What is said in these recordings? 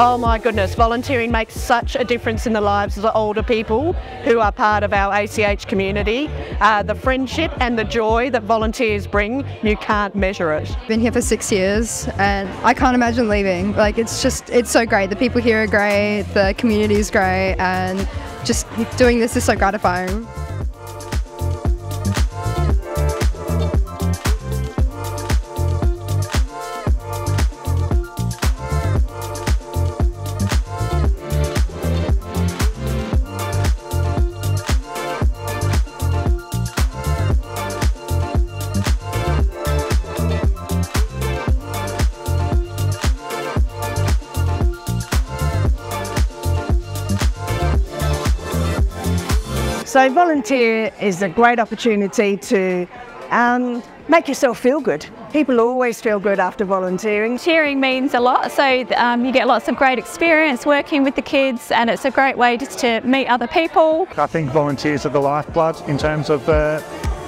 Oh my goodness, volunteering makes such a difference in the lives of the older people who are part of our ACH community. Uh, the friendship and the joy that volunteers bring, you can't measure it. Been here for six years and I can't imagine leaving. Like it's just, it's so great. The people here are great, the community is great and just doing this is so gratifying. So volunteer is a great opportunity to um, make yourself feel good. People always feel good after volunteering. Cheering means a lot, so um, you get lots of great experience working with the kids and it's a great way just to meet other people. I think volunteers are the lifeblood in terms of uh,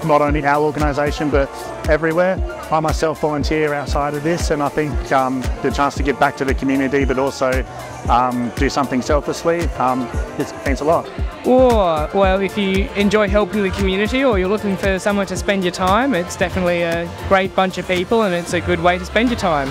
not only our organisation but everywhere. I myself volunteer outside of this and I think um, the chance to give back to the community but also um, do something selflessly, um, it means a lot. Or, well, if you enjoy helping the community or you're looking for somewhere to spend your time, it's definitely a great bunch of people and it's a good way to spend your time.